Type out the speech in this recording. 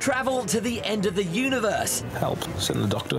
travel to the end of the universe. Help, send the doctor.